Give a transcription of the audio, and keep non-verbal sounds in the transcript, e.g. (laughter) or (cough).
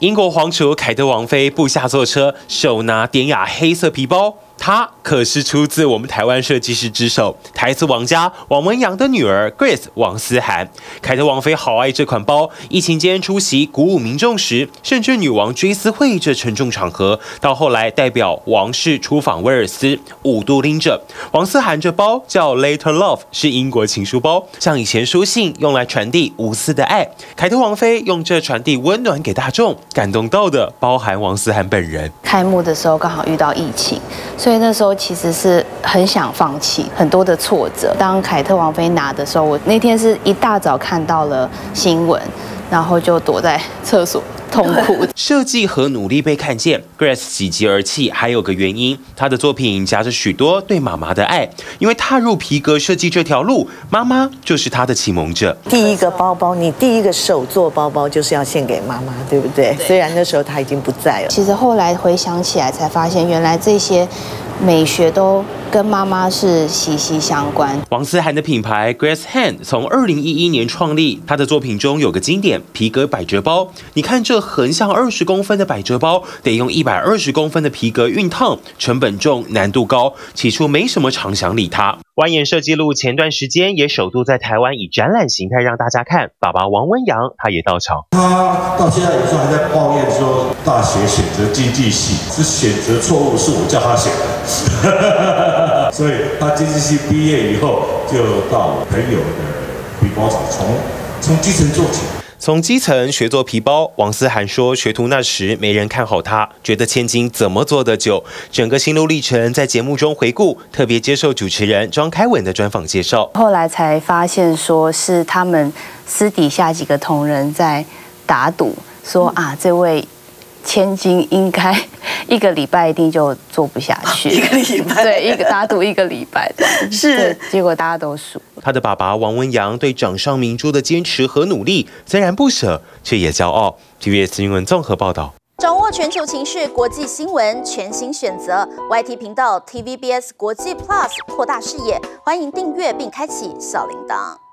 英国皇储凯特王妃步下坐车，手拿典雅黑色皮包。她可是出自我们台湾设计师之手，台词王家王文洋的女儿 Grace 王思涵。凯特王妃好爱这款包，疫情间出席鼓舞民众时，甚至女王追思会这沉重场合，到后来代表王室出访威尔斯，五度拎着。王思涵这包叫 Later Love，是英国情书包，像以前书信用来传递无私的爱。凯特王妃用这传递温暖给大众，感动到的包含王思涵本人。开幕的时候刚好遇到疫情。所以那时候其实是很想放弃，很多的挫折。当凯特王妃拿的时候，我那天是一大早看到了新闻，然后就躲在厕所。痛 (laughs) 苦设计和努力被看见，Grace 喜极而泣，还有个原因，她的作品夹着许多对妈妈的爱。因为踏入皮革设计这条路，妈妈就是她的启蒙者。第一个包包，你第一个手做包包就是要献给妈妈，对不对？虽然那时候她已经不在了。其实后来回想起来，才发现原来这些。美学都跟妈妈是息息相关。王思涵的品牌 Grace Hand 从二零一一年创立，她的作品中有个经典皮革百褶包。你看这横向二十公分的百褶包，得用一百二十公分的皮革熨烫，成本重，难度高。起初没什么常想理他。蜿蜒设计路前段时间也首度在台湾以展览形态让大家看。爸爸王文洋他也到场。他到现在有时候还在抱怨说，大学选择经济系是选择错误，是我叫他选的。(laughs) 所以他经济系毕业以后就到朋友的皮包厂，从从基层做起。从基层学做皮包，王思涵说，学徒那时没人看好他，觉得千金怎么做得久。整个心路历程在节目中回顾，特别接受主持人庄开文的专访介绍。后来才发现，说是他们私底下几个同仁在打赌，说啊，这位千金应该。一个礼拜一定就做不下去，一个礼拜对，一个打赌一个礼拜 (laughs) 是，结果大家都输。他的爸爸王文洋对掌上明珠的坚持和努力，虽然不舍，却也骄傲。TVS 新闻综合报道，掌握全球情势、国际新闻，全新选择 YT 频道 TVBS 国际 Plus，扩大视野，欢迎订阅并开启小铃铛。